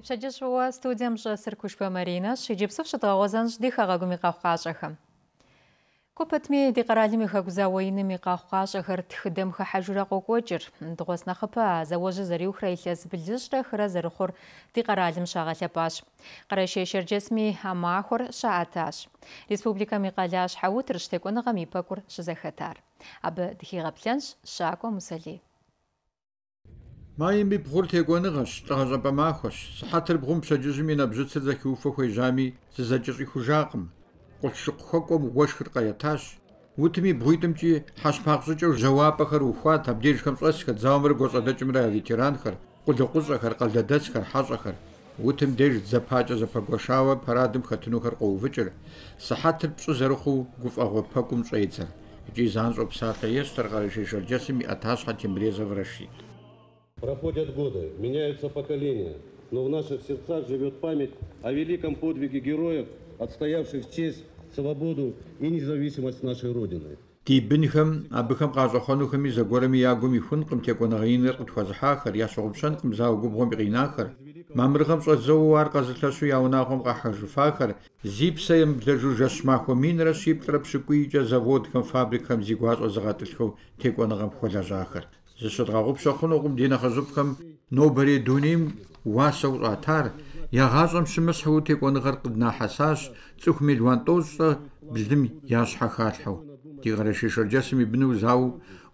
Пипшаджэшъо студием щӏэсыр Кушпэ Маринэ щиджыпсыф щытӏэгъуэзэнщ ди хэгъэгум и къэхъу къащӏэхэм. Копэтми ди къэралым и хэгу зауэ иным и къэхъу къащӏэхэр тхыдэм хэхьэжурэ къокӏуэкӏыр. Дыгъуэс нэхъыпэ а зауэжьыр зэриухрэ илъэс блыжрэ хырэ зэрыхъур ди къэралым щагъэлъэпӏащ. Къэрэщей Шэрджэсми а махуэр щаӏэтащ. Республикэм и къалащхьэ утырщ текӏуэныгъэм и пэкӏур щызэхэтар. Абы дыхигъэплъэнщ Щакӏуэ Мусэлий. Маим и бгъур текӏуэныгъэщ, лӏыгъэщӏэпӏэ махуэщ. Сыхьэтыр бгъум пщэдджыжьым и набжьыцыр зэхиуфэ хуежьами, зызэкӏэщӏихужакъым. Къулъщыкъу хуэкӏуэм уэшхыр къеятащ. Утым и бгъуитӏымкӏи хьэщпакъщӏыкӏэу жэуапӏэхэр ухуат, абдежхэм щӏэсхэт, зауэмрэ гуащӏэдэкӏымрэ я ветеранхэр, къулыкъущӏэхэр, къалэдэсхэр, хьэщӏэхэр. Утым деж дзэпакӏэ зэпэгуэшауэ парадым хэтынухэр къоувыкӏыр, сыхьэтыр пщӏы зэрыхъуу гуфӏэгъуэ пэкӏум щӏедзэр. Икӏи занщӏэу псалъэ естэр къэрэшей Шэрджэсым и ӏэтащхьэ Тембрезов Рашид. Проходят годы, меняются поколения, но в наших сердцах живет память о великом подвиге героев, отстоявших честь, свободу и независимость нашей Родины. تيبنخم أبخم قازخونخم زغورم ياغم يخنقم تيكونغينر قتخزحاخر ياسغبشنقم زاوغمغم بغيناخر مامرخم صزوار قزلتسو ياوناخم قحجفاخر زيب سيم بلجو جسماخو مينرا سيب تربشكويجا زافودخم فابريكخم زيغواز زغاتلخو تيكونغم خولازاخر зэшилгагып шохногом динахазупкам нобери дуним васов атар ягазом шимс хутик онгар кдна хасаш цухмил вантус билдим яш хахалхав дигрэши шоржасми бну зав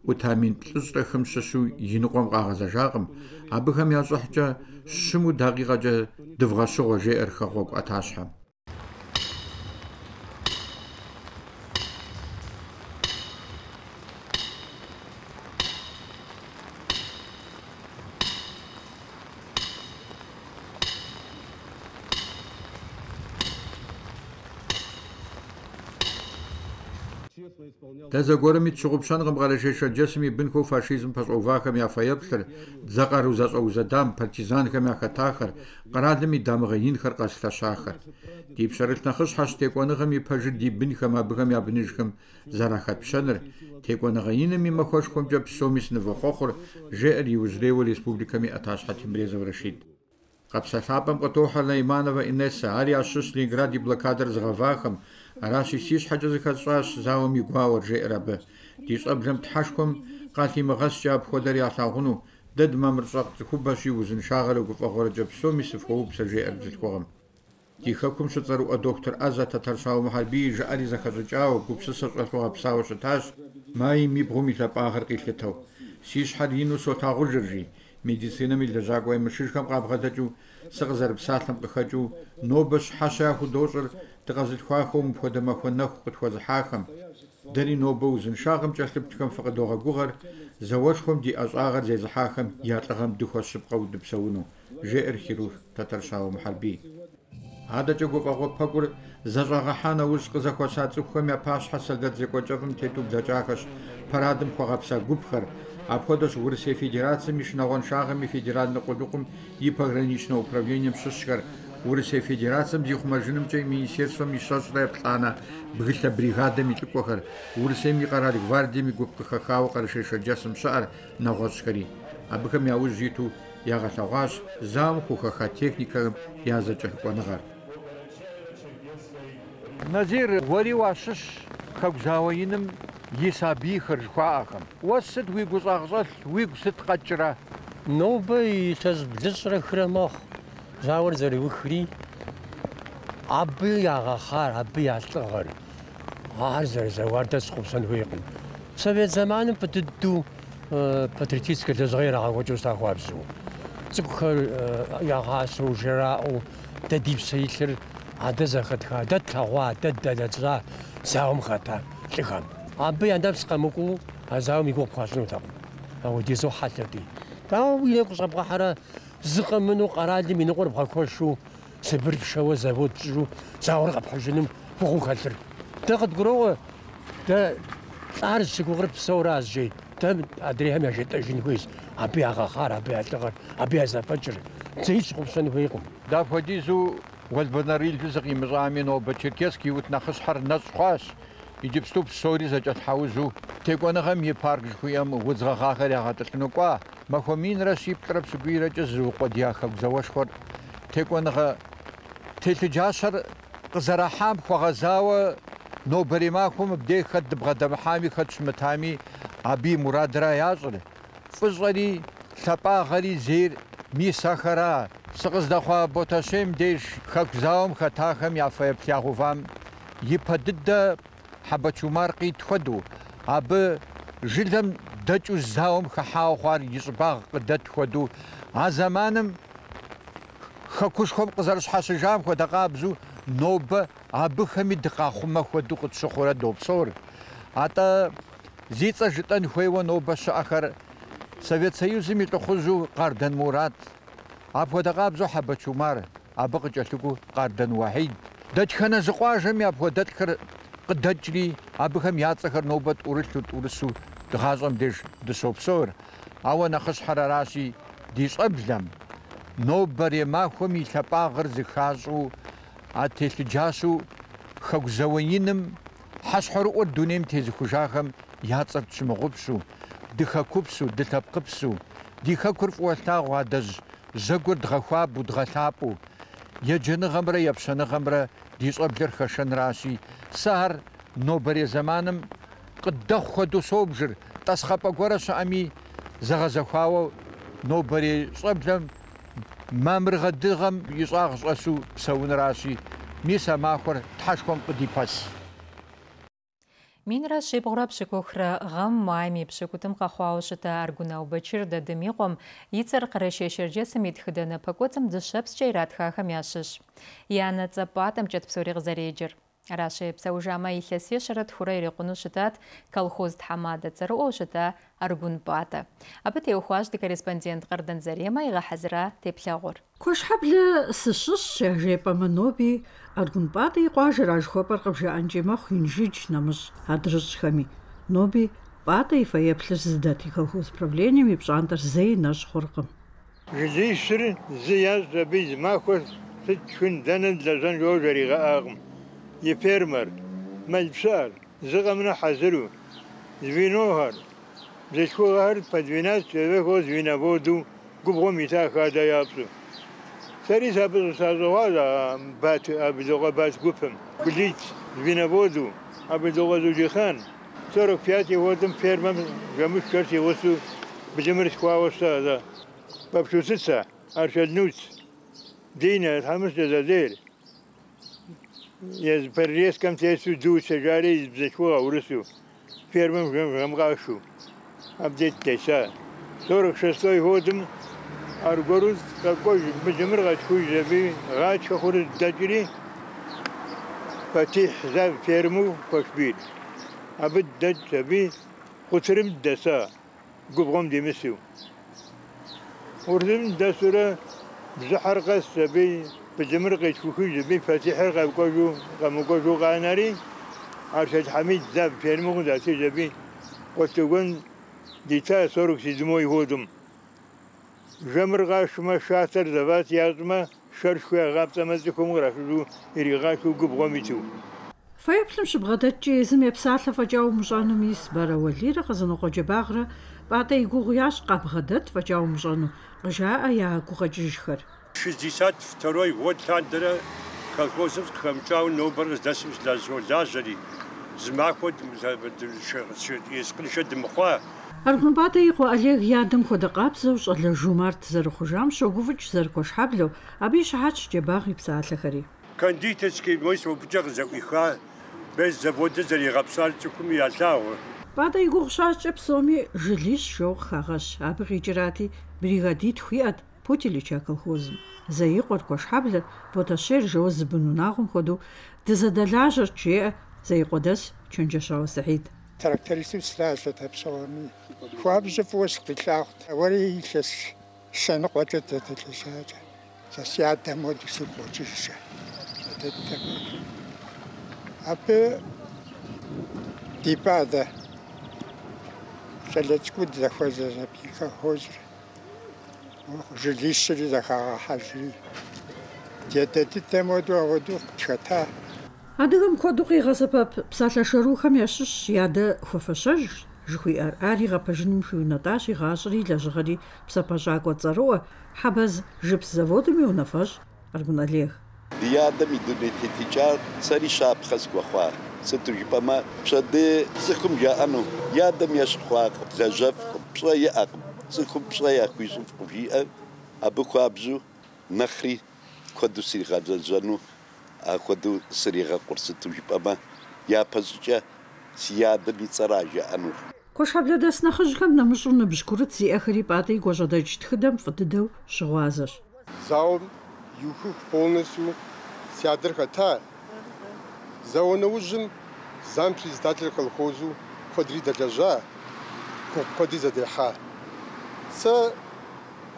утамин тлустэхэм шэшу инукъом къагъэзэжакъым абыхэм ящӏыхькӏэ щыму дакъикъэкӏэ дывгъэщыгъуэ жеӏэр хэгъуэгу ӏэтащхьэм დაზაგორემი ჩუღუბშან ღმყარეშეშა ჯესმი ბინქო ფაშიზმ ფასოვახემი აფაიაფშერ ზაყარუ ზაწოუზა დამ პარტიზანხემი ახათახარ ყრადმი დამღეინ ხარ ყასთა შახარ. დიფშერილ ნახშ ჰაშ ტეკონღემი ფაჟი დიბინხემ აბღემი აბნიშხემ ზარახათ ფშანერ ტეკონღეინემი მახოშ ხომჯა ფსომის ნვოხოხურ ჟერი უზრევი რესპუბლიკამი ათაშხათი მრეზოვრაშიდ Къэпсэлъапӏэм къытохьэр Найманова Инесса, ар ящыщ Ленинград и блокадэр зыгъэвахэм, аращи си щхьэкӏэ зыхэсщӏащ зауэм и гуауэр жеӏэр абы. Ди щӏэблэм тхьэшхуэм къалъимыгъэскӏэ апхуэдэр ялъагъуну, дэ дымэмырщӏэкъ цӏыхубэщи узыншагъэрэ гуфӏэгъуэрэкӏэ псоми сыфхуэупсэ жеӏэр бзылъхугъэм. Ди хэкум щыцӏэрыӏуэ доктор Ӏэзэ Татарщау Мухьэрбий жыӏэри зэхэщӏыкӏауэ, гупсысэ щӏэлъу гъэпсауэ щытащ, майм и бгъум и лъэпӏагъыр къилъытэу. Си щхьэр ину сотагъужырщи, медицинэм и лэжьакӏуэ емышыжхэм къабгъэдэкӏыу, сыкъызэрыпсалъэм къыхэкӏыу, нобэ щхьэщэ яхудощӏыр дыкъэзылъхуахэу мыпхуэдэ махуэ нэху къытхуэзыхьахэм. Дэри нобэ узыншагъым кӏэлъыплъхэм фыкъыдогъэгугъэр, зауэшхуэм ди ӏэщӏагъэр зезыхьахэм я лӏыгъэм дыхуэщыпкъэу дыпсэуну, жеӏэр хирург Татарщау Мухьэрбий. АдэкӀэ гуфӀэгъуэ пэкӀур зэщӀэгъэхьа нэужь къызэхуэса цӀыхухэм я пащхьэ солдат зекӀуэкӀэфӀым тету блэкӀахэщ парадым хуэгъэпса гупхэр. Апхуэдэщ Урысей Федерацием и шынагъуэншагъэм и федерал ныкъуэ и пограничное управлением щыщхэр, Урысей Федерацием зихъумэжынымкӀэ и министерством и щэщӀрэ еплӀанэ бгылъэ бригадэм и лӀыкӀуэхэр, Урысейм и къэрал гвардием и гуп къыхэхауэ къэрэшей Шэрджэсым щыӀэр нэгъуэщӀхэри. Абыхэм яужь иту ягъэлъэгъуащ зауэм хухэха техникэм я зэкӀэлъыкӀуэныгъэр. Назир уэри уащыщ хэку зауэ и сабийхэр жыхуаӀэхэм. Уэ сыт уи гу щӀэгъщӀэлъ, уигу сыт къэкӀрэ? Нобэ илъэс блыщӏрэ хырэ мэхъу. Зауэр зэриухри абы ягъэхъар, абы я лӏыгъэр. Ар зэрызэуар дэ схъупсэн хуейкъым. Совет зэманым пэ дыдэу патриотическэ лэжьыгъэ ирагъэкӏуэкӏыу сахуабзэу. Цӏыкӏухэр ягъасэу, жераӏэу, дэ ди псэ илъыр адэ зэхэтха, дэ тлъэгъуа, дэ дэлэцӏа зауэм хэта лӏыхэм. Абы я нэпс къэмыкӏуу а зауэм и гугъу пхуащӏынутэкъым. Апхуэдизу хьэлъэти. Дауэ уи нэгу щӏэбгъэхьэрэ зыкъэмыну къэралым и ныкъуэр бгъэхуэшу, Сыбыр пшэуэ, завод пщӏыжу зауэр къэпхьыжыным гугъум хэлъыр. Дэ къыдгуроӏуэ, дэ лӏар щыгугъыр псэуращ жей. Дэ адрейхэм яжетӏэжын хуейщ. Абы ягъэхъар, абы я лӏыгъэр, абы я зэфӏэкӏыр. Дзеи щыгъупщэн хуейкъым. Дапхуэдизу уэлбанэрилу зыкъимыщӏами нобэ Черкесск и ут нэхъыщхьэр нэщӏ хъуащ. Иджыпсту псори зэкӏэлъхьэужу текӏуэныгъэм и парк жыхуиӏэм удз гъэгъахэр ягъэтӏылъыну кӏуа. Махуэ минрэ щиплӏрэ пщыкӏуийрэкӏэ зыукъуэдия хэку зауэшхуэр текӏуэныгъэ телъыджащэр къызэрахьам хуэгъэзауэ нобэрей махуэм мыбдеж хэт дыбгъэдэмыхьами хэт щымытами абы и мурадра ящӏыр фӏыщӏэри лъапӏагъэри зейр мис ахэра сыкъыздэхъуа боташейм деж хэку зауэм хэтахэм я фэеплъ ягъэувам ипэ дыдэ حبة شمار تخدو أب جلدم دتشو زاوم خحاو خوار يصباغ قدت خدو ها زمانم خكوش خم قزارس صحاس جام خو قابزو نوب أب خمي دقا خم خدو قد سخورة دوب صور أتا زيتا جتن خويو نوب سأخر سوفيت سيوزي ميتخوزو قردن مراد أب خو قابزو حبة شمار أبقى جلتكو قردن وحيد دتخنا زقواجم يا أب خو دتخر къыдэкӀри абыхэм я цӀэхэр нобэ тӀурылъу тӀурысу дыгъащӀэм деж дыщопсор. Ауэ нэхъыщхьэр аращи ди щӀэблэм нобэрей махуэм и лъапӀагъыр зыхащӀу а телъыджащэу хэку зауэиным хьэщхьэрыӀуэр дунейм тезыхужахэм я цӀэр щымыгъупщу, дыхэкупсу, дылъэпкъыпсу, ди хэкур фӀыуэ лъагъу адэжь жьэгур дгъэхуабэу, дгъэлъапӀэу, еджэныгъэмрэ епщэныгъэмрэ دیسۆ بجرخە شەنراشی سار نۆبەرێ زەمانم قدەخە دو سۆ بژر تەسخەپە گۆرەشە ئەمی زەغەزەخواوە نۆبەرێ سۆبدەم مامرغە دغەم یساغ ئەسو سەونراشی میسە ماخۆر تاشکۆم قدی پەس. Минрэ щибгъурэ пщыкӀухрэ гъэм майми пщыкӀутым къэхъуауэ щытэ Аргунау Бэчыр дэдым и къуэм и цӀэр Къэрэщей Шэрджэсым и тхыдэнэ пэкӀуэцӀым дыщэпскӀэ иратхахэм ящыщ. И анэ цӀэ пӀатэмкӀэт псори къызэреджэр. Аращи псэужамэ илъэсей щэрэ тхурэ ирикъуну щытат колхоз тхьэмадэ цӀэрыӀуэу щыта Аргун пӀатэ. Абы теухуащ ди корреспондент Къардан Заремэ игъэхьэзыра теплъэгъур. Куэшхьэблэ сыщыщ жепӏэмэ ноби Аргун пӀатэ и къуажэр а жыхуэпӀэр къыбжаӀэнкӀи мэхъу инжыдж нэмыщӀ адрыщӀхэми. Ноби пӀатэ и фэеплъыр зыдэт и колхоз правлением и пщӀантӀэр зэи нэщӀ хъуркъым. Жылищыр зы ящӀ абы зы махуэр сыт шхын дэнэ лэжьэн жо жэригъэӀакъым. И фермер, мэл пщыӀэр, зыкъэмрэ хьэзыру, звенохэр, бзылъхугъэхэр по 12 человек звеноводу губгъуэм ита хадэ япщӏу. Сэри сабы сащӏыгъуащ а бат абылыгъуэ бат гупым. Кулит звеноводу абылыгъуэ Зуджихан 45 годым фермэм жэмышхэр сигъусу бжьымыр схуауэ щыӏэ. Папщусыцэ, Аршэлнуц, Динэ, Тхьэмыщкӏэ зэдер. Перрескэм тесу ду сежари бзылъхугъэ урысу. Фермэм жэмгъашу. Абдет теса. 46 годым аргору какой бжьымыр къэтхуж зэби гъатхэ хъуру дэкӏри фатих зэ ферму Кошбил. Абы дэкӏ зэби къутырым дэса губгъуэм демысу. Урдым дэсурэ бжьыхьэр къэс зэби бжьымыр къетхухыж зэби фатихьыр къэкӏуэжу къэмыкӏуэжу къанэри Аршэд Хьэмид зэ ферму дэси зэби къуэстыгуэн дита 47 годым. Жэмыр къашмэ шатэр зэват ящӏмэ шэр шхуегъапцӏэмэ цӏыхум кърахыжу иригъашу губгъуэм иту. Фэеплъым щыбгъэдэкӏкӏэ езым епсалъэ фӏэкӏа умыщӏэну мис Бэрэуэлирэ Къэзынокъуэ Джэбагърэ пӏатӏэ и гугъу ящӏ къабгъэдэт фӏэкӏа умыщӏэну, къыжаӏэ я гукъэкӏыжхэр. 62 год лъандэрэ колхозым къыхэмыкӏауэ нобэр къыздэсым слъажьэри зы махуэ ескъыншэ дымыхъуа. Аргун пӏатӏэ и къуэ Олег и адэм хуэдэ къабзэу щӏалэ Жумарт зэрыхъужам щогуфӏыкӏ зэрыкӏуэшхьэблэу, абы и щыхьэтщ Джэбагъ и псалъэхэри. Кондитерский мой свободчэ къызэкъуиха, без заводы зэригъэпсар цӏыхум ялъагъуэ. Пӏатӏэ и гугъу щащӏкӏэ псоми жылищ жэуэ хагъэщ. Абы къикӏырати, бригадитху иӏэт Путил ича колхозым. Зэикъуэр куэшхьэблэр Боташер жэуэ зыбын унагъуэм хуэдэу дызэдэлажьэрт жеӏэ зэикъуэдэс Чэнджэщауэ Сахьит. Трактористым слажьэт а псэуами. Хуабжьэ фӏыуэ сыкъилъагъут. Ауэри илъэс шэныкъуэкӏэ дэтэлэжьакӏэ. Сэ си адэ моду сыкъуэкӏыжкӏэ. Дэтэ моду. Абы ди бадэ щӏалэцӏыкӏуд зэхуэзэр абы и колхозыр. Жылищри зэхагъэхьэжри. Адыгэм куэду къигъэсэбэп псалъэ шэруххэм ящыщ и адэ хуэфэщэжщ жыхуиӏэр. Ар игъэпэжыным хуиунэтӏащ, игъащӏэри лэжьыгъэри псэпэщӏакӏуэ цӏэрыӏуэ, хьэбэз жыпс заводым и унафэщӏ. Аргун Олег. Ди адам и дуней тетичар сари шапхас квахва. Сыту жипама пшады зыхум яану. Ядам яшхва лажав пша яак. Зыхум пша яакуизум фувиа. Абу kwabzu нахри кваду сиригабзану. А кваду сирига курсыту жипама япазча сиядам ицара яану. Кошхаблэдэс нэхъыжьхэм нэмыщӏу ныбжь курыт зиӏэхэри пӏатӏи гуащӏэдэкӏ тхыдэм фӏы дыдэу щыгъуазэщ. Заум иухых полностью сядыр хэта. Зауэныужьым зам председатель колхозу куэдри дэлэжьа, куэдри зэдехьа. Сэ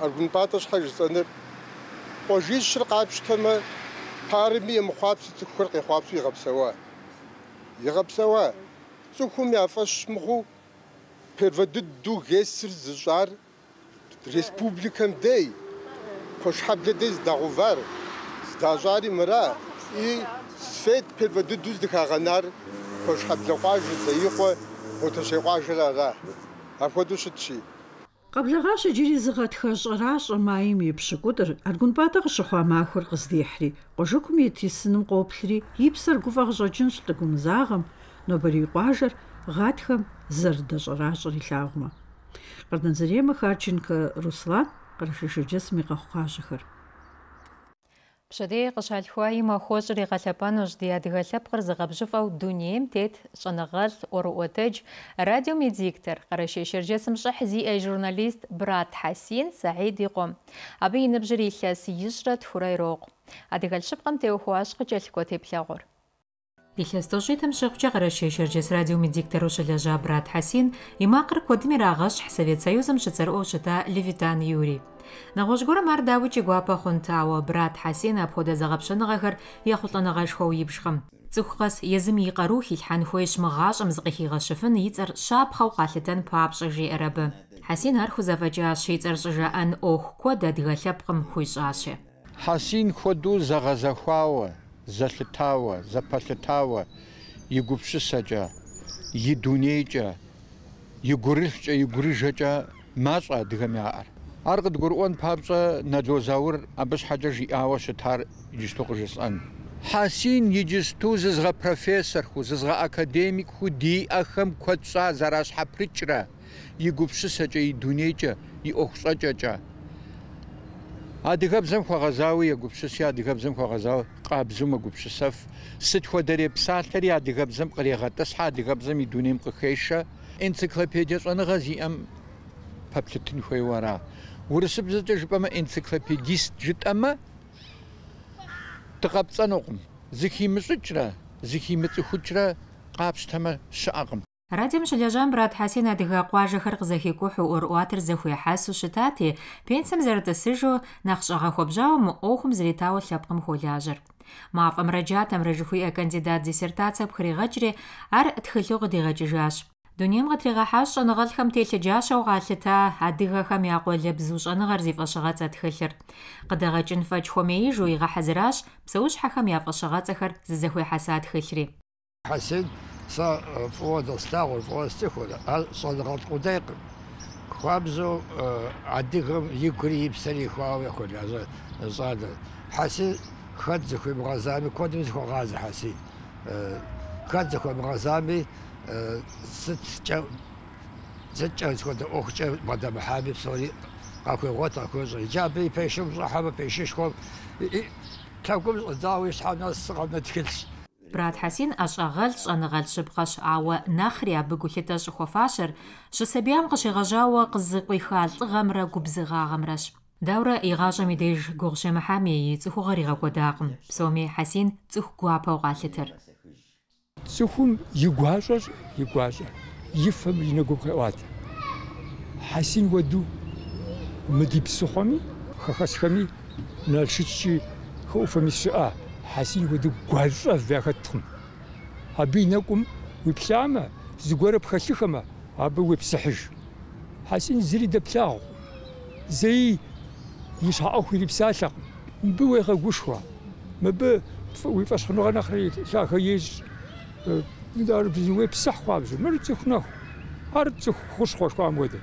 Аргун пӏатӏэ щхьэ жысӏэныр къуажищыр къапщтэмэ حارمي مخابسي يغب خابسي غبسوا يغبسوا سوكم يعفش مخو بيرفدد دو جسر زجار ريسبوبليكم داي خوش حبل ديز زداغوفار زداجاري مرا. إي سفيت بيرفدد دوز دكاغنار خوش حبل قاج زيقو وتشيقاج لا را أفودو شتشي. قبلغاش جيري زغت خشراش مايم يبش قدر أرجون باتغ شخوا ما خور قصدي حري قجوكم يتيسنم قوبلري يبسر قفغ جاجنش لكم زاغم نوبري قاجر غاتخم زرد جراش ريلاغما قردن زريما خارچنك رسلان قرشش جسمي قخقاشخر Пщэдей къыщалъхуа и махуэщӏыр игъэлъэпӏэнущ ди адыгэ лъэпкъыр зыгъэбжьыфӏэу дунейм тет щӏэныгъэлӏ ӏуэрыӏуэтэдж радиомедиктор Къэрэщей Шэрджэсым щӏыхь зиӏэ журналист Брат Хьэсин Саид и къуэм. Абы и ныбжьыр илъэс ищӏрэ тхурэ ирокъу. Адыгэ лъыпкъэм теухуащ къыкӏэлъыкӏуэ теплъэгъур. Ихәстылжитым шәхчә гараши шәрҗәс радиумы диктору шәләҗә брат и имақыр кодмир агаш Совет Союзым шәцәр ошыта Левитан Юрий. Нагъожгур мардавичи гуапа хъунтауэ брат Хәсин апхода загъапшыныгъахэр яхутланыгъа шхоу ибшхым. Цӏыхугъэс езым и къарух илъхьэн хуейщ мыгъащӏэм зыкъыхигъэщыфын и цӏэр щапхъэу къалъытэн папщӏэ жиӏэр абы. Хьэсин ар хузэфӏэкӏащ и цӏэр щӏыжаӏэн ӏуэху куэд адыгэ лъэпкъым хуищӏащи. Хьэсин хуэдэу зэгъэзэхуауэ зэлъытауэ, зэпэлъытауэ, и гупщысэкӏэ, и дунейкӏэ, и гурыхькӏэ, и гурыжэкӏэ мащӏэ адыгэм яӏэр. Ар къыдгурыӏуэн папщӏэ Нало Заур абы щхьэкӏэ жиӏауэ щытар иджысту къыжысӏэн. Хьэсин иджысту зызгъэ профессорху, зызгъэ академикху диӏэхэм куэд щӏа зэращхьэпрыкӏрэ и гупщысэкӏэ, и дунейкӏэ, и ӏуэхущӏэкӏэкӏэ. Адыгэбзэм хуэгъэзауи егупщыси, адыгэбзэм хуэгъэзауи къабзу мэгупщысэф. Сыт хуэдэрей псалъэри адыгэбзэм кърегъэтӏысхьэ, адыгэбзэм и дунейм къыхешэ. Энциклопедие щӏэныгъэ зиӏэм пэплъытын хуейуэ ара. Урысыбзэкӏэ жыпӏэмэ энциклопедист жытӏэмэ дыкъэпцӏэнукъым. Зыхимыщӏыкӏрэ, зыхимыцӏыхукӏрэ къапщтэмэ щыӏэкъым. Радием щылэжьам Брат Хьэсин адыгэ къуажэхэр къызэхекӏухьу ӏуэрыӏуатэр зэхуехьэсу щытати, пенсием зэрытӏысыжу нэхъ щӏэгъэхуэбжьауэ мы ӏуэхум зритауэ лъэпкъым холажьэр. Маф амраджат амражихуя кандидат диссертация бхригачри ар тхылуг дигажжаш. Дүнийм гатригааш шоногол хамтэлж жаашаугаалта адыгахэм ягуулэб зушаныгар зифашгаа затхэлэр. Гадагажин фаж хомей жуйга хазраш псауш хахам яфашгаа захар зэзэхуй хасаад хэлри. Хасин са э, фодо стагур фостихур а соногол кудайк хабзу э, адыгэм юкри ипсари хуавэ хуля за за хасин псэри ихуауэ яхуэлажьэ щӏалэр. Хьэсин хэт зыхуимыгъэзами куэдым зыхуэгъазэ Хьэсин. Хэт зыхуемыгъэзами сыткӏэ зыкӏэ схуэдэ ӏуэхукӏэ бгъэдэмыхьами псори къахуегъуэт, къахуещӏэ. Иджы абы и пешым щӏыхьэмэ пешышхуэм тхьэкӏум щӏэдзауи щхьэ нэс сыкъэмэ тхылъщ. Брат Хьэсин ӏэщӏагъэлӏ, щӏэныгъэлӏ щыпкъэщ, ауэ нэхъри абы гулъытэ щӏыхуэфащэр щысабиям къыщигъэжьауэ къызыкъуиха лӏыгъэмрэ губзыгъагъэмрэщ. داورە ئیغاژەمی دێژ گۆڵشێمە حامێی چخ و غەریغە کۆداقم پسۆمێ حەسین چخ گواپە و غاالتر چخون یگوواژەش یگوواژە یفەملی نەگوکەواتە حەسین وە دوو مدی پسخۆمی خەخەسخەمی نەشتشی خەوفەمیشە ئا حەسین وە دوو گواژە ڤاخەتخم هەبی نەکوم وی پلامە زگوەرە بخەشخەمە هەبە وێ پسەحش حەسین زری دەپلاغ زەی зыри дэплъагъу. Зэи и щхьэӏэху ирипсалъэкъым. Мыбы уегъэгушхуэ. Мыбы уи фӏэщхъыныгъэ нэхъри лъагэ ещӏ. уепсыхь хуабжьу. Мыр цӏыху нэху. Ар цӏыху хущхъуэ шхуам хуэдэ.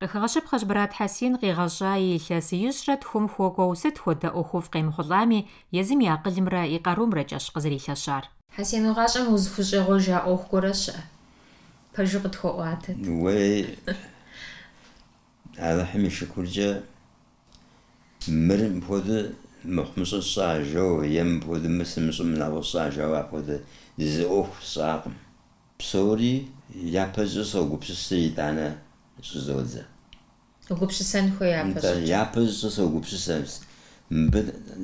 Къыхэгъэщыпхъэщ Брат Хьэсин къигъэщӏа илъэс ищрэ тхум хуокӏуэу сыт хуэдэ ӏуэхуфӏ къемыхъулӏами, езым и акъылымрэ и къарумрэ кӏэщ къызэрилъэщар. Хьэсин угъащӏэм узыхущӏегъуэжа ӏуэху щыӏэ? Пэжу къытхуэӏуатэт. Уей Аллахьым и шыкуркӏэ مرن پود مخمس ساجو یم پود مسیم سوم نو ساجو پود دیز اوخ ساقم پسوری یا پزی سو گوپس سیدانه سوزوزه گوپس سن خوی یا پزی سو سو گوپس سن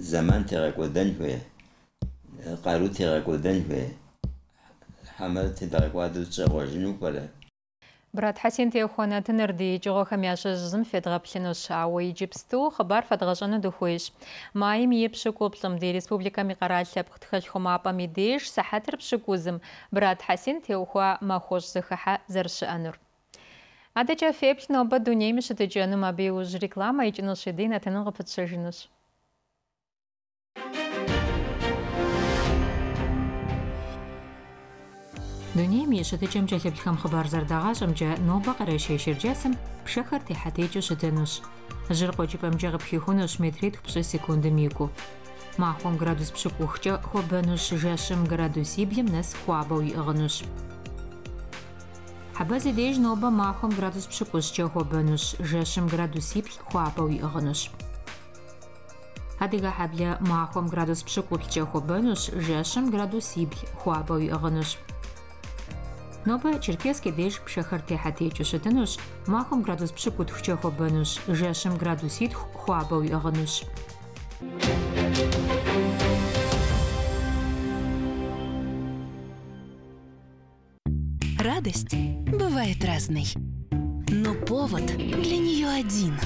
زمان تیرکو دن خوی قرو تیرکو دن خوی حمد تیرکو دو چه غاشنو Брат Хасин Теохуана Тенерди, жоға хамяшы Жизм Федра пшынуш, ауы Египсту хабар фадғажаны духуиш. Майым епші Ди республика миқаралшап қытқыш Памидиш Сахатр сахатыр. Брат Хасин Теохуа махош Захаха заршы анур. Адача фепшін оба дунейміші тыджаным абе уж реклама ечінушыды на тынығы пытшыжынуш. دنیا میشه جم جه که بخم خبر زرداغا جم جه نوبا قرشه شیر جسم بشخر تحتی جو شدنوش جر قوچی بم جه بخیخونوش متریت بشه سکوند میکو ماخون گرادوس بشکوخچه خوبنوش جشم گرادوسی بیم نس ноба махом градус пшикушча хобануш, жешим градусип хуапау иғынуш. Адыга хабля махом градус пшикушча хобануш, жешим градусип хуапау иғынуш. Нобэ Черкеске деж пшэхэр техьэтекӏыу щытынущ, махуэм градус пщыкӏутхукӏэ хуэбэнущ, жэщым градуситху хуабэу иӀыгъынущ. Радость бывает разной, но повод для нее один.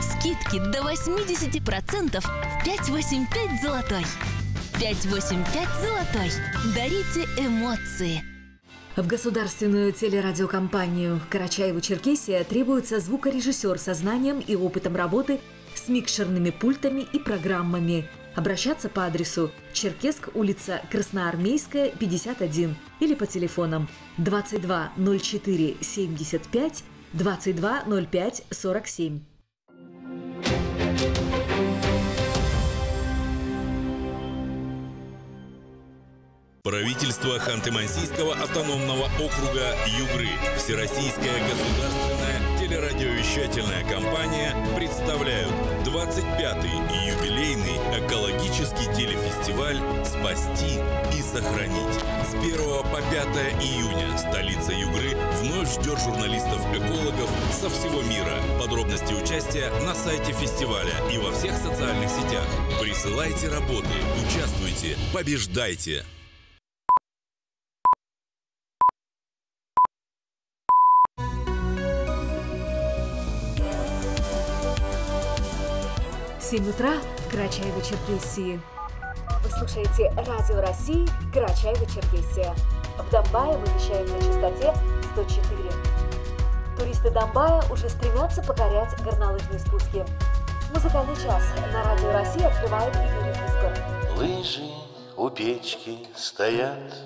Скидки до 80% в 585 золотой. 585 золотой. Дарите эмоции. В государственную телерадиокомпанию «Карачаево-Черкесия» требуется звукорежиссер со знанием и опытом работы с микшерными пультами и программами. Обращаться по адресу Черкесск, улица Красноармейская, 51 или по телефонам 22 04 75 22 05 47. Правительство Ханты-Мансийского автономного округа Югры, Всероссийская государственная телерадиовещательная компания представляют 25-й юбилейный экологический телефестиваль «Спасти и сохранить». С 1 по 5 июня столица Югры вновь ждет журналистов-экологов со всего мира. Подробности участия на сайте фестиваля и во всех социальных сетях. Присылайте работы, участвуйте, побеждайте! Семь утра в Карачаево-Черкесии. Вы слушаете Радио России Карачаево-Черкесия. В Донбайе мы вещаем на частоте 104. Туристы Донбая уже стремятся покорять горнолыжные спуски. Музыкальный час на Радио России открывает Юрий Вискор. Лыжи у печки стоят,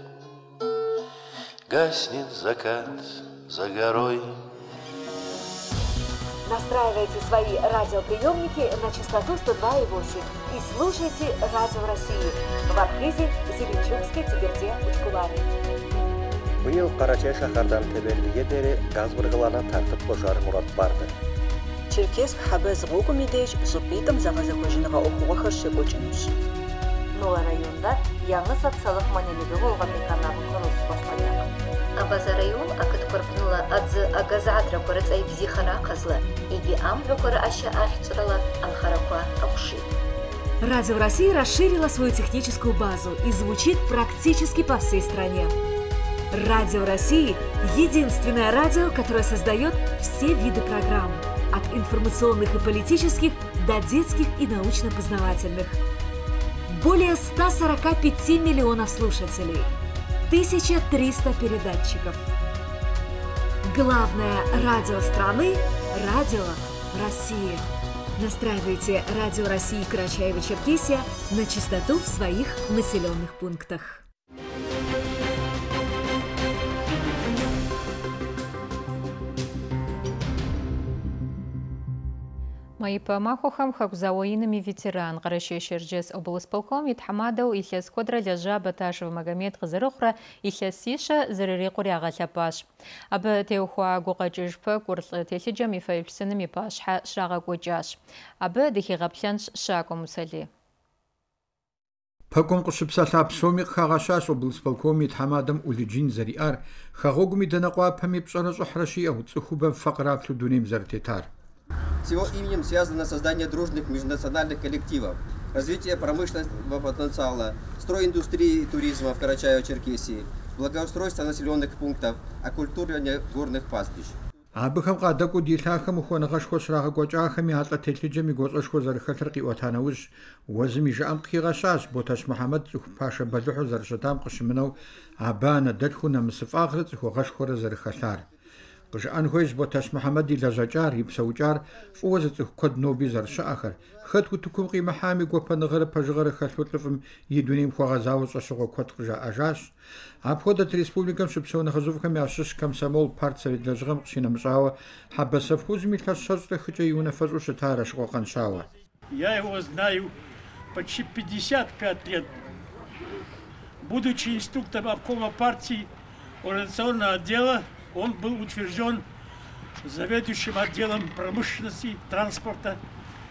Гаснет закат за горой. Настраивайте свои радиоприемники на частоту 102,8 и слушайте Радио России в Архизе, Зеленчукске, Тиберде, Учкуларе. биыл карачай шаһардан төбелдиге бери газ быргылана тартып кошар мурат барды. Черкесск хабез гукумидеж супитым загазакожиныга окууга хыршы көчүнүш Нола районда яңы социалдык маанилиги болгон меканабын курулушу башталган Абаза район акыт корпунула адзы агазаадра корыцай бзихара казлы. Иги ам бекора аща ахчурала анхараква акуши. Радио России расширила свою техническую базу и звучит практически по всей стране. Радио России – единственное радио, которое создает все виды программ. От информационных и политических до детских и научно-познавательных. Более 145 миллионов слушателей – 1300 передатчиков. Главное радио страны – Радио России. Настраивайте Радио России Карачаево-Черкесия на частоту в своих населенных пунктах. Маипа махохэм хэку зауиными ветеран Къарэщей Щерджес облсполком итхьэмадэу илъэс куэдрэ лэжьа Бэташев Магомед къызэрыхъурэ илъэсищэ зэрырикъур ягъэлъэпащ. Абы теухуа гукъэкӏыж пэкӏур лӏы телъыджэм и фэеплъсыным и пащхьэ щрагъэкӏуэкӏащ. Абы дыхигъэплъэнщ Щакӏуэ Мусэлей. Пэкум къыщыпсэлъа псоми къыхагъэщащ облсполком итхьэмадэм Ӏулыджин зэриӏар хэгъуэгум и дэнэкъуапэми пщӏэрэ щӏыхьрэ щиӏэу цӏыхубэм фэ къраплъу дунейм зэрытетар. С его именем связано создание дружных межнациональных коллективов, развитие промышленного потенциала, строй индустрии и туризма в Карачаево-Черкесии, благоустройство населенных пунктов, оккультуривание горных пастбищ. Абыхэм къадэкӏуэу ди лъахэм ухуэныгъэшхуэ щрагъэкӏуэкӏахэми а лӏэ телъыджэм и гуащӏэшхуэ зэрыхэлъыр къиӏуэта нэужь уэзым и жыӏэм къыхигъэщащ Боташ Мухьэмэд цӏыху пашэ. къыжыӏэн хуейщ Боташ Мухьэмэд и лэжьэкӏар, и псэукӏар фӏыуэ зы цӏыху куэд ноби зэрыщыӏэхэр, хэт утыкум къимыхьами гуапэныгъэрэ пэжыгъэрэ хэлъу лӏыфӏым и дунейм хуэгъэзауэ щӏэщыгъуэ куэд къыжаӏэжащ. Апхуэдэт республикэм щыпсэу нэхъыжьыфӏхэм ящыщ комсомол парт совет лэжьыгъэм къыщинэмыщӏауэ Хьэбэ Совхозым и лъэщ щэщӏрэ хыкӏэ и унафэщӏу щытар Ашыгъуэ къэнщауэ. Я его знаю почти 55 лет. Будучи инструктором обкома партии организационного отдела, он был утвержден заведующим отделом промышленности, транспорта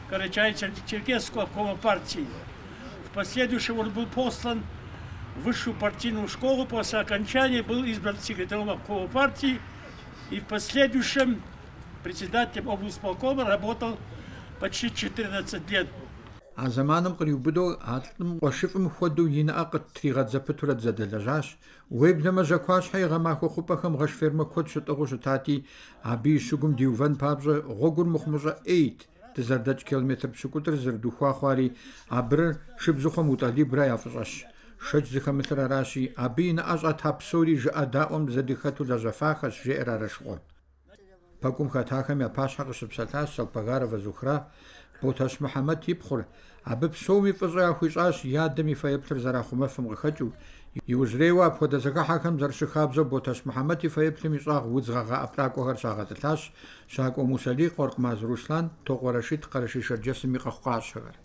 Карачаево-Черкесского обкома партии. В последующем он был послан в высшую партийную школу, после окончания был избран секретарем обкома партии и в последующем председателем облсполкома работал почти 14 лет. А зэманым къриубыдэу а лӏым къуэшыфӏым хуэдэу и нэӏэ къытригъэдзэпытурэ дзэдэлэжьащ. Уеблэмэ жьэкуащхьэ и гъэмахуэ хъупӏэхэм гъэш фермэ куэд щытӏыгъуу щытати, абы и щыгум диувэн папщӏэ гъуэгур мыхъумыщӏэ ӏейт дызэрыдэкӏ километр пщыкӏутӏыр зэрыдухуа хъуари, абырыр шыбзыхъуэм утӏалибрэ яфӏыщӏэщ. Шэч зыхэмылъыр аращи, абы и нэӏэ щӏэта псори жыӏэ даӏуэм зэдыхэту лэжьэфахэщ, жеӏэр арышхуэ. Пэкум хэтахэм я пащхьэ къыщыпсэлъащ Салпагарова Зухра, Боташ Мухьэмэд ипхъур, абы псоми фӏыщӏэ яхуищӏащ и адэм и фэеплъыр зэрахъумэфым къыхэкӏыу, иужьрейуэ апхуэдэ зэхыхьэхэм зэрыщыхабзэу Боташ Мухьэмэд и фэеплъым ищӏагъ удз гъэгъэӏэпракӏуэхэр щагъэтӏылъащ Щакӏуэ Мусалий, Къуэркъмаз Руслан, Токъуэ Рашид, Къэрэщей Шэрджэсым и къэхъукъащэхэр.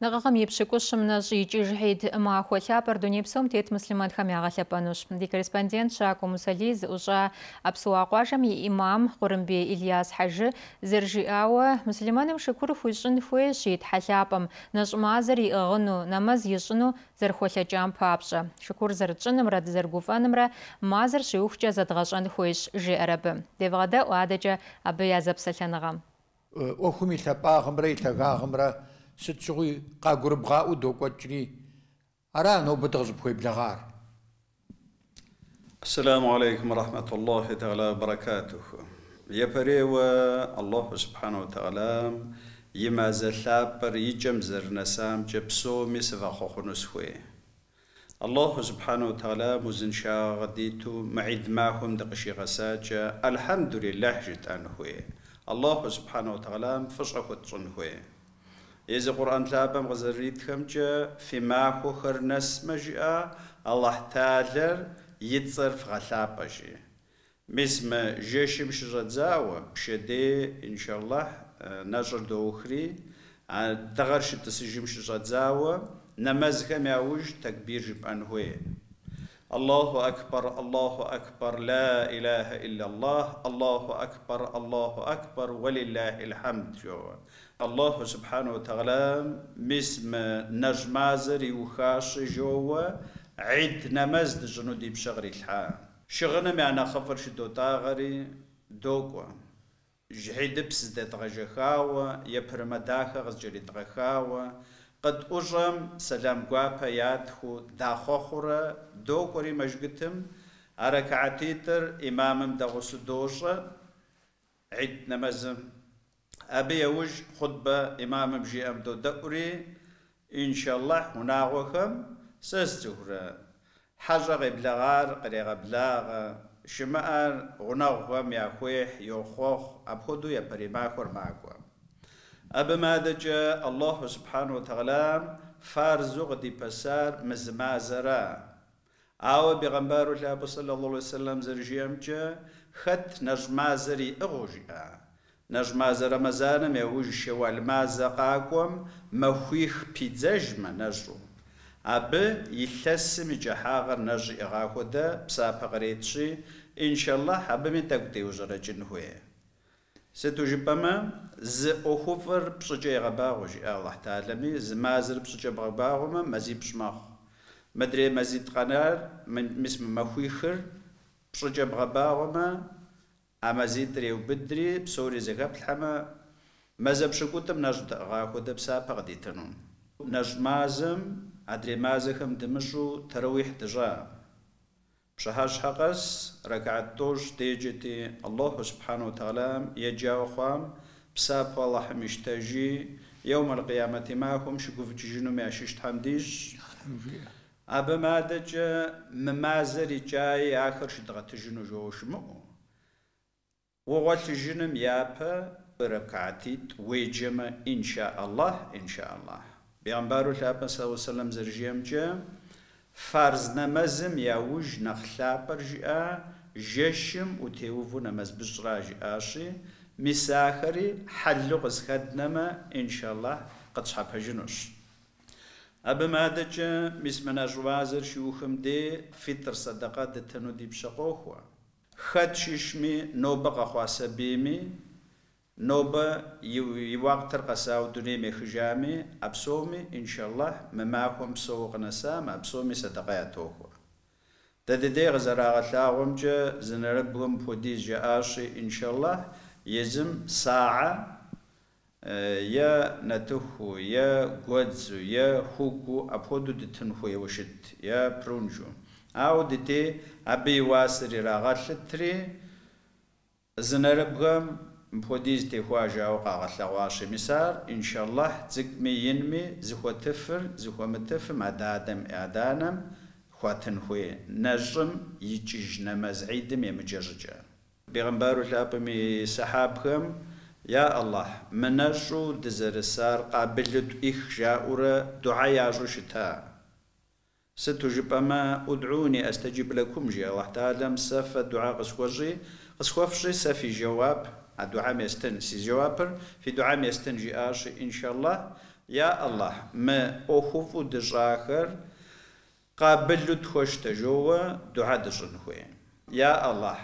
Нэгъэм и пщыкӏущым нэщӏ икӏыжхьит махуэ лъапӏэр дуней псом тет муслимэнхэм ягъэлъэпӏэнущ. Ди корреспондент Щакӏуэ Мусалий зыӏущӏа Апсуа къуажэм и имам Къурымбей Ильяс Хьэжы зэрыжиӏауэ муслимэным шыкур хуищӏын хуейщ и тхьэлъапӏэм нэщӏ мазэр иӏыгъыну, нэмэз ищӏыну зэрыхуэлъэкӏам папщӏэ. Шыкур зэрытщӏынымрэ дызэрыгуфӏэнымрэ мазэр щиухукӏэ зэдгъэщӏэн хуейщ, жиӏэр абы. Девгъэдэӏу адэкӏэ абы я зэпсэлъэныгъэм. Ӏуэхум и лъэпӏагъымрэ и лъагагъымрэ ستسوي قا قرب غاو دو كوتشري نو نوبة غزب خوي بلغار السلام عليكم ورحمة الله تعالى وبركاته يا و الله سبحانه وتعالى يما زلابر يجم زر نسام جبسو مسفا خوخنو الله سبحانه وتعالى مزن شاغديتو معيد ماهم دقشي غساجة الحمد لله جت أنهوي الله سبحانه وتعالى فشخوت صنهوي إذا قرآن تابم غزريت خمجة في معه خرنس مجيئة الله تعالى يتصرف غلابجي مسم جيشم شرزاوة بشدي إن شاء الله نجر دوخري دغر شتسجم شرزاوة نمزكم يعوج تكبير جب أنهوي الله أكبر الله أكبر لا إله إلا الله الله أكبر الله أكبر ولله الحمد جوا الله سبحانه وتعالى مسم نجمازر يوخاش جوا عيد نمز جنودي بشغري الحام شغنا معنا خفر شدو تاغري دوكوا جحيد بس دت غجخاوة يبرم داخا غزجري تغخاوة قد أجم سلام قوابا يادخو داخوخورا دوكوري مجگتم أركعتيتر إمامم دغوس دوشة عيد نمزم أبي يوج خطبة إمام بجي أمدو دقري إن شاء الله هناغوكم سستهرا حاجة غبلغار قريغ بلاغ شمار غناغوام يا خويح يوخوخ أبخدو يا بريماكور معكم أبا ماذا الله سبحانه وتعالى فارزق دي بسار مزمازرا ئاوە بێغەمبار و لابسە لە الله وسلم زەرژیەمجە خەت نەژمازەری ئەغۆژیە نەژمازە ڕەمەزانم ێوژ شێوەلمازە قاکۆم مەخویخ پیجەژمە نەژوو ئابە یلەسمی جەحاغر نەژی ئەغاخۆدە پساپەقرێتشی ئینشەله حەبمی تەکتێ وژەرە جنهوێ ستوجي بما ز أخوفر بسجى غباغوجي الله تعالى ز مازر بسجى غباغوما مزيد بشماخ مدري مزيد قنار مسم مخويخر بسجى غباغوما أمازيد دري وبدري بسوري زكاب الحما مازم شكوتم نجد غاكو دبسا بغديتنون نجد مازم أدري مازخم دمشو ترويح دجا بشهاش حقس ركعت توش تيجتي الله سبحانه وتعالى يجاو خوام بساب والله مشتاجي يوم القيامة معهم شكوف جنو ماشيش تحمديش أبا ما دج ممازر جاي آخر شدغة تجنو جوش مو وغوت جنم يابا ركعتيت ويجما إن شاء الله إن شاء الله. بيعنبارو لابا صلى الله عليه وسلم زرجيم جام فرض نمازم یا وج نخلابر جا جشم و تيوفو نماز بجرا جاشي مساخري حلو قزخد نما إن شاء الله قد شحب هجنوش أبا ما دجا مسمنا جوازر شيوخم دي فطر صدقة دتنو دي بشقوخوا خط ششمی növbə qaxvası bimi, növbə yivaq tırqasa udunemi xicami, absomi inşallah məməhum soğuqnasam, absomi sadaqaya toxu. Dədidə qızarağatlağım cə zinərib bugün podizcə aşı inşallah yezim sa'a يا نتخو يا غوزو يا خوكو أبودو دتنخو يا وشت يا برونجو أو دتي أبي واسري راغتلتري زنربهم مفوديز تخواجا وقع غلغواشي مسار إن شاء الله تزك مي ينمي زخو تفر زخو متفر مع دادم إعدانم خواتن خوي نجم يجيج نماز عيدم يمجرجا بيغمبارو لابمي سحابكم يا الله منجو دزرسار قابلت إخ جاورة دعاء شتا ستجب أما ادعوني أستجيب لكم جي الله تعالى مسافة دعاء قسوجي قسوفجي سفي جواب الدعاء ميستن سي جوابر. في دعاء ميستن جي آش إن شاء الله. يا الله ما أخوف دجاخر قابل تخوش تجوه دعاء دجن خوي. يا الله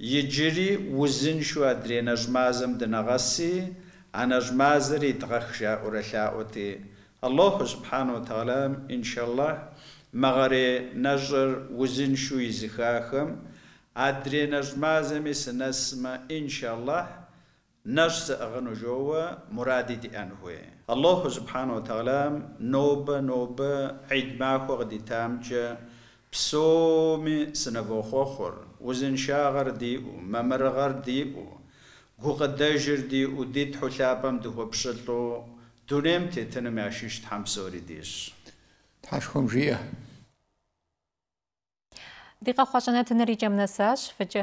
يجري وزن شو أدري نجمازم دنغسي أنا جمازري تغخشا ورشاوتي الله سبحانه وتعالى إن شاء الله مغري نجر وزن شو يزخاخم أدري نجمازمي سنسمة إن شاء الله نجس أغنو جوا مرادي دي أنهوي الله سبحانه وتعالى نوبة نوبة عيد ماخو غدي تامجة بسومي سنفو خوخور وزن شاغر دي وممرغر دي و قداجر دي وديت حلابم دهو بشلو دونيم تتنم عشيش تحم سوري ديش Հաշվում ժիը։ Դիղա խաշանետ ներիջեմ նսաշ, վջը։